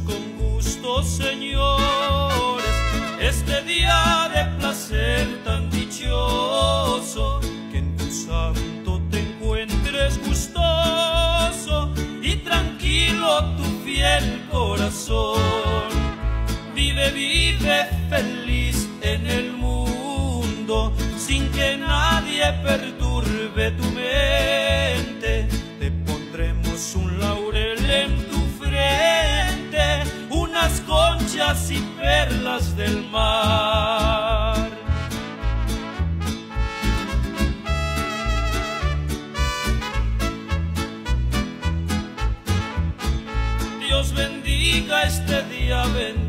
con gusto, señores, este día de placer tan dichoso, que en tu santo te encuentres gustoso y tranquilo tu fiel corazón. Vive, vive feliz en el mundo, sin que nadie perturbe tu mente y perlas del mar. Dios bendiga este día bendito